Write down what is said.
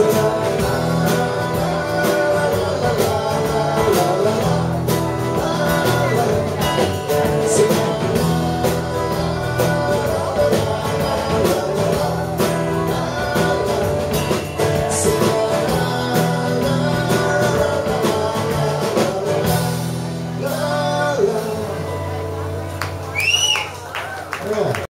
alive.